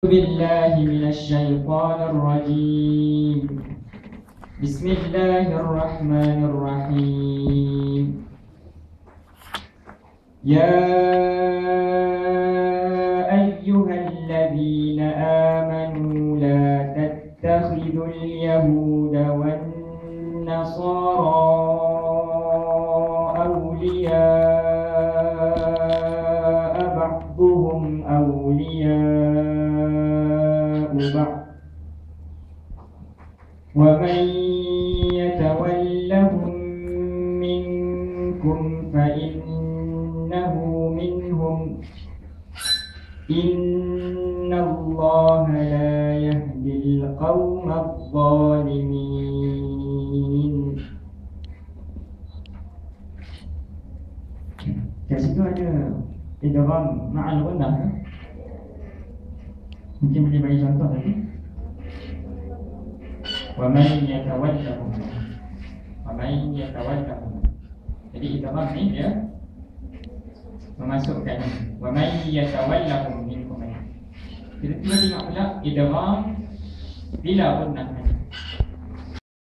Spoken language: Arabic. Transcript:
بالله من الشيطان الرجيم. بسم الله الرحمن الرحيم. يا أيها الذين آمنوا لا تتخذوا اليهود والنصارى أولياء بعضهم أولياء بعض ومن يتولهم منكم فإنه منهم. إن الله لا يهدي القوم الظالمين. Kat situ ada idgham ma'al? Mungkin boleh bagi contoh tadi. Wa man yatawallahum. Wa man yatawallahum. Jadi idgham ni dia memasukkan wa man yatawallahum minkum. Kita cuba tengok pula idgham bila ghunnah tadi.